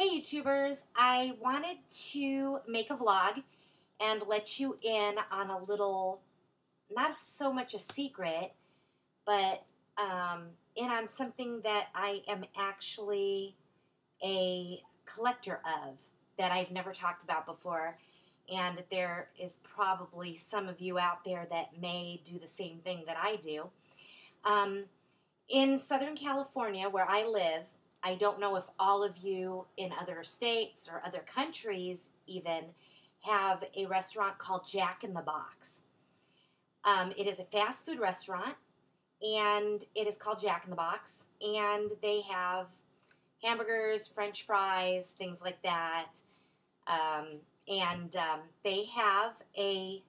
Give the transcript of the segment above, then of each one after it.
Hey YouTubers, I wanted to make a vlog and let you in on a little, not so much a secret, but um, in on something that I am actually a collector of that I've never talked about before. And there is probably some of you out there that may do the same thing that I do. Um, in Southern California, where I live, I don't know if all of you in other states or other countries even have a restaurant called Jack in the Box. Um, it is a fast food restaurant and it is called Jack in the Box. And they have hamburgers, french fries, things like that. Um, and um, they have a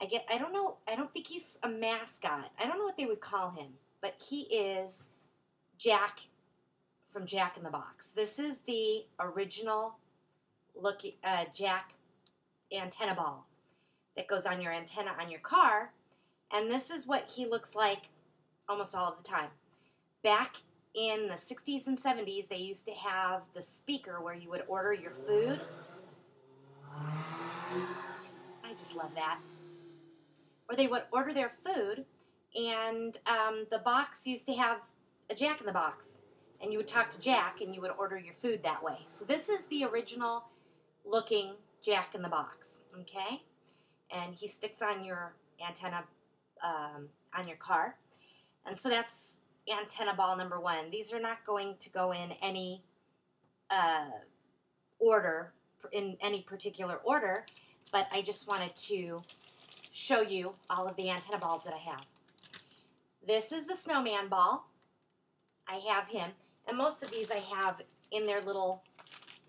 I get I don't know I don't think he's a mascot. I don't know what they would call him, but he is Jack from Jack in the Box. This is the original look uh, Jack antenna ball that goes on your antenna on your car, and this is what he looks like almost all of the time. Back in the 60s and 70s, they used to have the speaker where you would order your food. I just love that. Or they would order their food, and um, the box used to have a jack in the box and you would talk to Jack and you would order your food that way. So this is the original looking Jack in the Box, okay? And he sticks on your antenna um, on your car. And so that's antenna ball number one. These are not going to go in any uh, order, in any particular order, but I just wanted to show you all of the antenna balls that I have. This is the snowman ball. I have him. And most of these I have in their little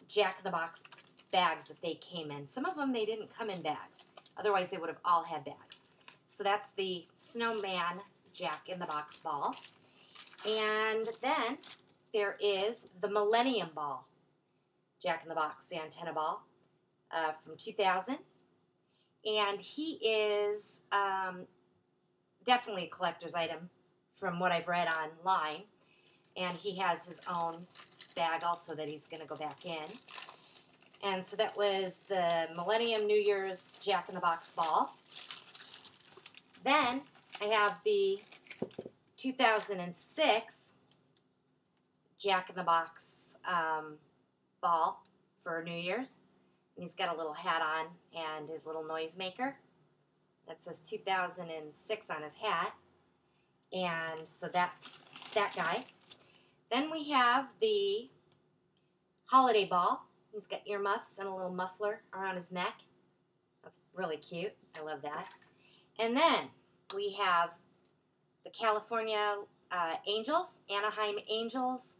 jack-in-the-box bags that they came in. Some of them they didn't come in bags. Otherwise they would have all had bags. So that's the Snowman Jack-in-the-Box ball. And then there is the Millennium Ball Jack-in-the-Box antenna ball uh, from 2000. And he is um, definitely a collector's item from what I've read online and he has his own bag also that he's going to go back in. And so that was the Millennium New Year's Jack in the Box ball. Then I have the 2006 Jack in the Box um, ball for New Year's. And he's got a little hat on and his little noisemaker that says 2006 on his hat. And so that's that guy. Then we have the holiday ball. He's got earmuffs and a little muffler around his neck. That's really cute. I love that. And then we have the California uh, Angels, Anaheim Angels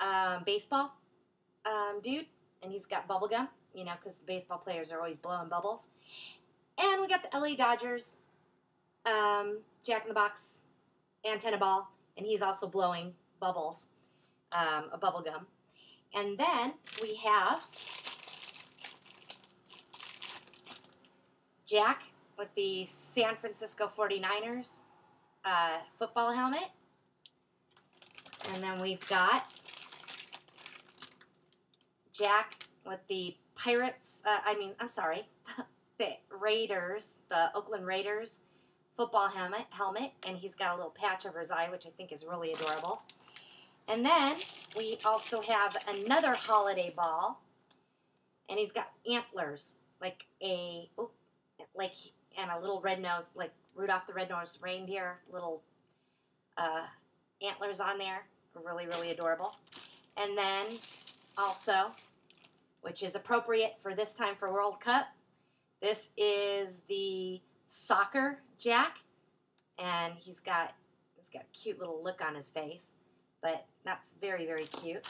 um, baseball um, dude. And he's got bubble gum, you know, because the baseball players are always blowing bubbles. And we got the LA Dodgers um, Jack in the Box antenna ball. And he's also blowing bubbles, um, a bubble gum. And then we have Jack with the San Francisco 49ers uh, football helmet. And then we've got Jack with the Pirates, uh, I mean, I'm sorry, the Raiders, the Oakland Raiders football helmet, helmet, and he's got a little patch over his eye, which I think is really adorable. And then we also have another holiday ball, and he's got antlers, like a, oh, like, and a little red nose, like Rudolph the Red-Nosed Reindeer, little uh, antlers on there. Really, really adorable. And then also, which is appropriate for this time for World Cup, this is the soccer jack, and he's got he's got a cute little look on his face but that's very, very cute.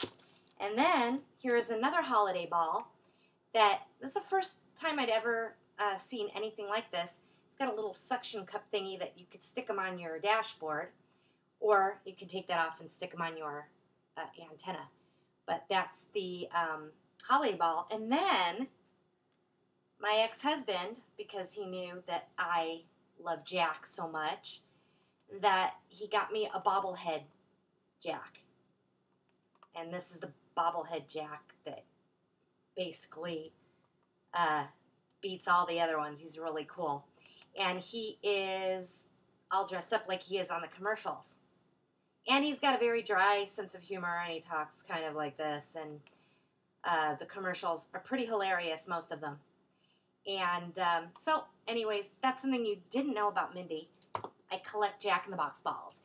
And then here is another holiday ball that this is the first time I'd ever uh, seen anything like this. It's got a little suction cup thingy that you could stick them on your dashboard, or you could take that off and stick them on your uh, antenna. But that's the um, holiday ball. And then my ex-husband, because he knew that I love Jack so much, that he got me a bobblehead Jack. and this is the bobblehead Jack that basically uh, beats all the other ones. He's really cool. And he is all dressed up like he is on the commercials. And he's got a very dry sense of humor, and he talks kind of like this. And uh, the commercials are pretty hilarious, most of them. And um, so, anyways, that's something you didn't know about Mindy. I collect Jack in the Box balls.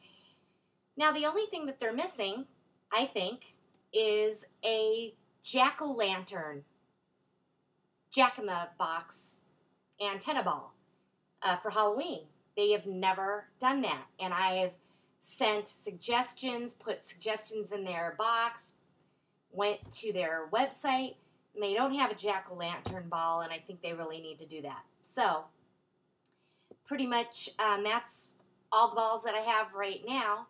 Now, the only thing that they're missing, I think, is a jack o' lantern, Jack in the Box antenna ball uh, for Halloween. They have never done that. And I have sent suggestions, put suggestions in their box, went to their website, they don't have a jack o' lantern ball, and I think they really need to do that. So, pretty much um, that's all the balls that I have right now,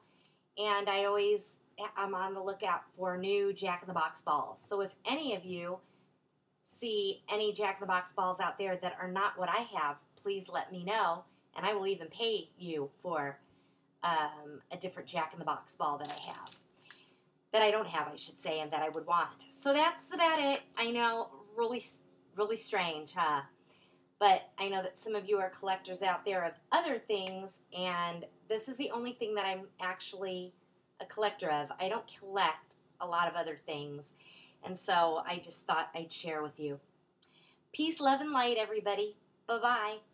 and I always I'm on the lookout for new Jack in the Box balls. So, if any of you see any Jack in the Box balls out there that are not what I have, please let me know, and I will even pay you for um, a different Jack in the Box ball that I have that I don't have, I should say, and that I would want. So that's about it. I know, really, really strange, huh? But I know that some of you are collectors out there of other things, and this is the only thing that I'm actually a collector of. I don't collect a lot of other things, and so I just thought I'd share with you. Peace, love, and light, everybody. Bye bye.